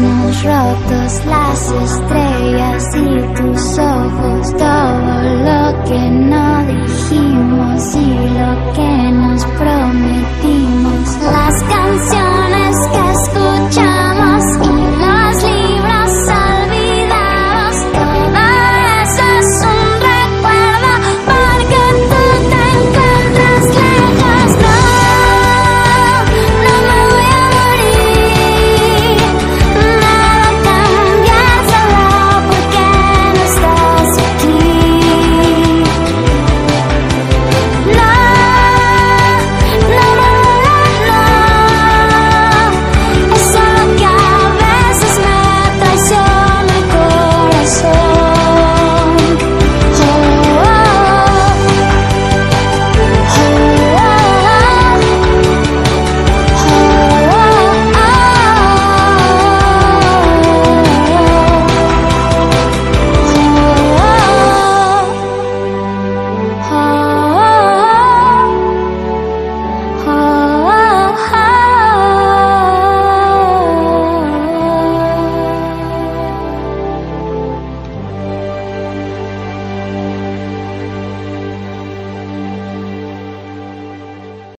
sueños rotos, las estrellas y tus